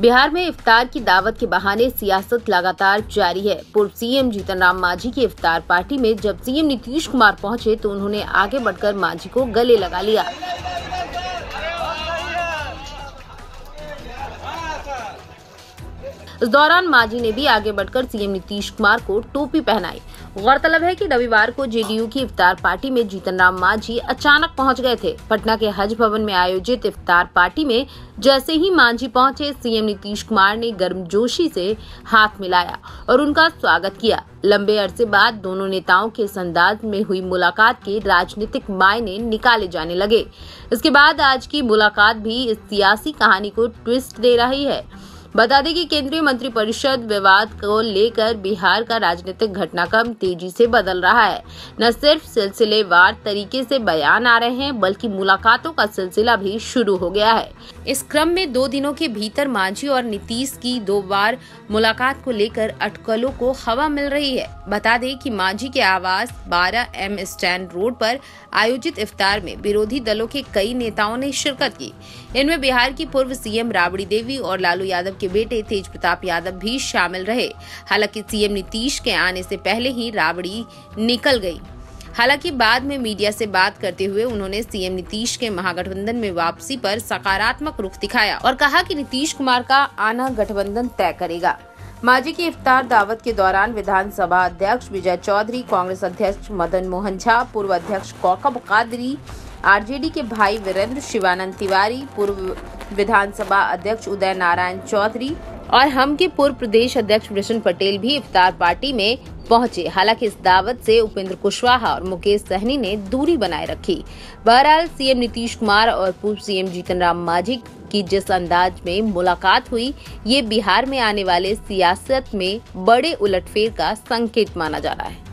बिहार में इफ्तार की दावत के बहाने सियासत लगातार जारी है। पूर्व सीएम जीतन राम मांझी की इफ्तार पार्टी में जब सीएम नीतीश कुमार पहुँचे तो उन्होंने आगे बढ़कर मांझी को गले लगा लिया। इस दौरान मांझी ने भी आगे बढ़कर सीएम नीतीश कुमार को टोपी पहनाई। गौरतलब है कि रविवार को जेडीयू की इफ्तार पार्टी में जीतन राम मांझी अचानक पहुँच गए थे। पटना के हज भवन में आयोजित इफ्तार पार्टी में जैसे ही मांझी पहुँचे, सीएम नीतीश कुमार ने गर्मजोशी से हाथ मिलाया और उनका स्वागत किया। लंबे अरसे बाद दोनों नेताओं के इस अंदाज में हुई मुलाकात के राजनीतिक मायने निकाले जाने लगे। इसके बाद आज की मुलाकात भी इस सियासी कहानी को ट्विस्ट दे रही है। बता दें कि केंद्रीय मंत्रिपरिषद विवाद को लेकर बिहार का राजनीतिक घटनाक्रम तेज़ी से बदल रहा है। न सिर्फ़ सिलसिलेवार तरीके से बयान आ रहे हैं, बल्कि मुलाकातों का सिलसिला भी शुरू हो गया है। इस क्रम में दो दिनों के भीतर मांझी और नीतीश की दो बार मुलाकात को लेकर अटकलों को हवा मिल रही है। बता दें कि मांझी के आवास 12 एम स्टैंड रोड पर आयोजित इफ्तार में विरोधी दलों के कई नेताओं ने शिरकत की। इनमें बिहार की पूर्व सीएम राबड़ी देवी और लालू यादव बेटे तेज प्रताप यादव भी शामिल रहे। हालाँकि सीएम नीतीश के आने से पहले ही राबड़ी निकल गई। हालाँकि बाद में मीडिया से बात करते हुए उन्होंने सीएम नीतीश के महागठबंधन में वापसी पर सकारात्मक रुख दिखाया और कहा कि नीतीश कुमार का आना गठबंधन तय करेगा। माजी की इफ्तार दावत के दौरान विधानसभा अध्यक्ष विजय चौधरी, कांग्रेस अध्यक्ष मदन मोहन झा, पूर्व अध्यक्ष कौकब कादरी, आरजेडी के भाई वीरेंद्र शिवानंद तिवारी, पूर्व विधानसभा अध्यक्ष उदय नारायण चौधरी और हम के पूर्व प्रदेश अध्यक्ष वृषण पटेल भी इफ्तार पार्टी में पहुँचे। हालाँकि इस दावत से उपेंद्र कुशवाहा और मुकेश सहनी ने दूरी बनाए रखी। बहरहाल, सीएम नीतीश कुमार और पूर्व सीएम जीतन राम मांझी की जिस अंदाज में मुलाकात हुई, ये बिहार में आने वाले सियासत में बड़े उलटफेर का संकेत माना जा रहा है।